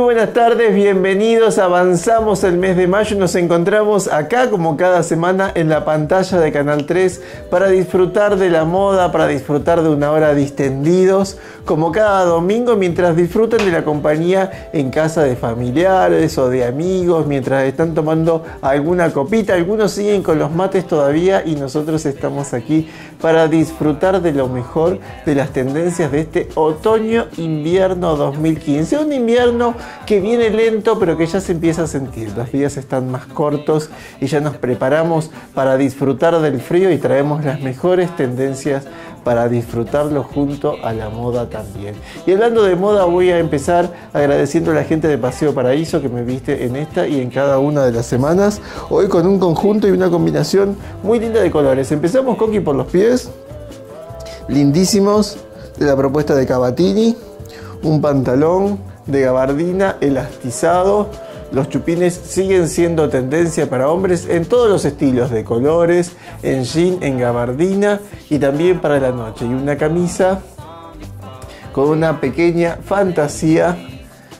buenas tardes, bienvenidos. Avanzamos el mes de mayo nos encontramos acá como cada semana en la pantalla de Canal 3 para disfrutar de la moda, para disfrutar de una hora distendidos, como cada domingo mientras disfrutan de la compañía en casa de familiares o de amigos, mientras están tomando alguna copita. Algunos siguen con los mates todavía y nosotros estamos aquí para disfrutar de lo mejor de las tendencias de este otoño-invierno 2015. Un invierno que viene lento, pero que ya se empieza a sentir. Los días están más cortos y ya nos preparamos para disfrutar del frío y traemos las mejores tendencias para disfrutarlo junto a la moda también. Y hablando de moda, voy a empezar agradeciendo a la gente de Paseo Paraíso que me viste en esta y en cada una de las semanas. Hoy con un conjunto y una combinación muy linda de colores. Empezamos Coqui por los pies, lindísimos, de la propuesta de Cavatini, un pantalón de gabardina elastizado. Los chupines siguen siendo tendencia para hombres en todos los estilos de colores, en jean, en gabardina y también para la noche. Y una camisa con una pequeña fantasía,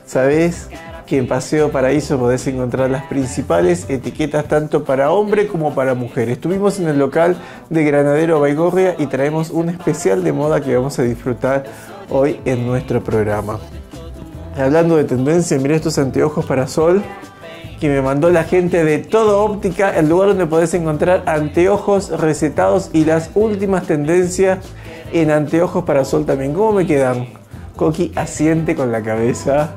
¿sabes? Que en Paseo Paraíso podés encontrar las principales etiquetas tanto para hombre como para mujer. Estuvimos en el local de Granadero Baigorria y traemos un especial de moda que vamos a disfrutar hoy en nuestro programa. Hablando de tendencia, mira estos anteojos para sol que me mandó la gente de Todo Óptica, el lugar donde podés encontrar anteojos recetados y las últimas tendencias en anteojos para sol también. ¿Cómo me quedan? Coqui asiente con la cabeza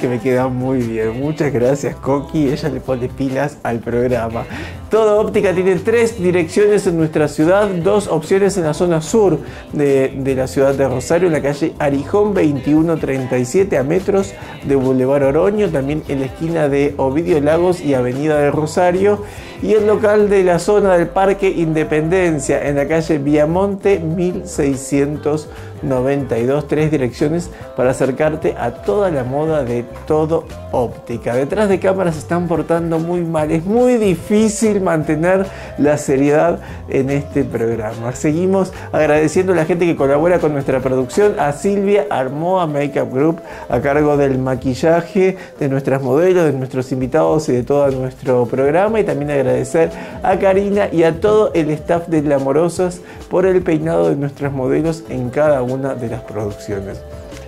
que me queda muy bien. Muchas gracias, Coqui. Ella le pone pilas al programa. Todo Óptica tiene tres direcciones en nuestra ciudad, dos opciones en la zona sur de, la ciudad de Rosario, en la calle Arijón 2137 a metros de Boulevard Oroño, también en la esquina de Ovidio Lagos y Avenida de Rosario, y el local de la zona del Parque Independencia, en la calle Viamonte 1600 92, tres direcciones para acercarte a toda la moda de todo óptica. Detrás de cámaras se están portando muy mal, es muy difícil mantener la seriedad en este programa. Seguimos agradeciendo a la gente que colabora con nuestra producción, a Silvia Armoa Makeup Group a cargo del maquillaje de nuestras modelos, de nuestros invitados y de todo nuestro programa y también agradecer a Karina y a todo el staff de Glamorosas por el peinado de nuestras modelos en cada una de las producciones.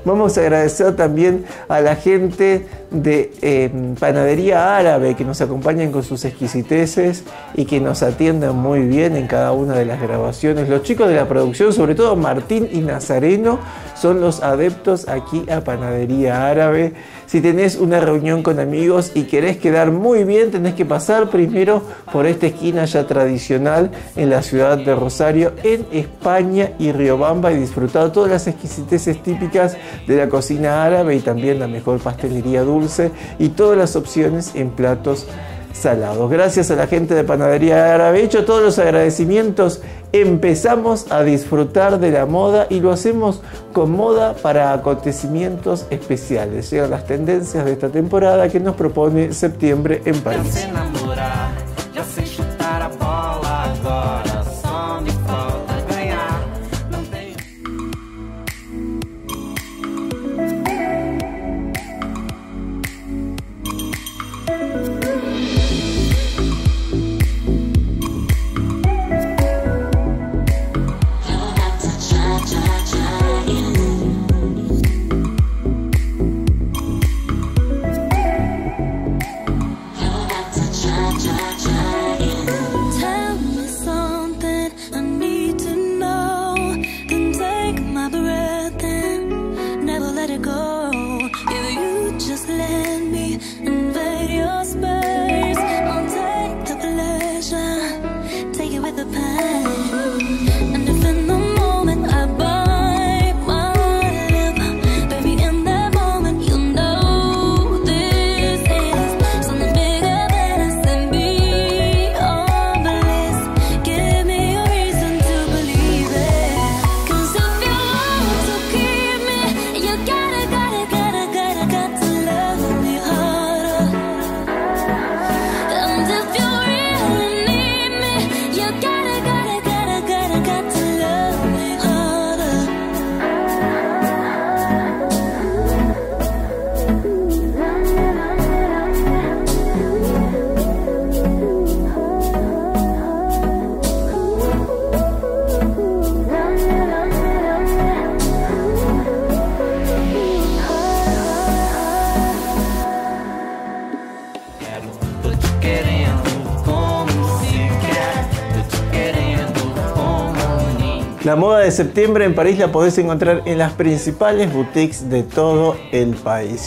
Vamos a agradecer también a la gente de em, Panadería Árabe que nos acompañan con sus exquisiteces y que nos atienden muy bien en cada una de las grabaciones. Los chicos de la producción, sobre todo Martín y Nazareno, son los adeptos aquí a Panadería Árabe. Si tenés una reunión con amigos y querés quedar muy bien, tenés que pasar primero por esta esquina ya tradicional en la ciudad de Rosario, en España y Riobamba y disfrutar todas las exquisiteces típicas de la cocina árabe y también la mejor pastelería dulce y todas las opciones en platos salados. Gracias a la gente de Panadería Árabe. Hecho todos los agradecimientos, empezamos a disfrutar de la moda y lo hacemos con moda para acontecimientos especiales. Llegan las tendencias de esta temporada que nos propone septiembre en París. La moda de septiembre en París la podés encontrar en las principales boutiques de todo el país.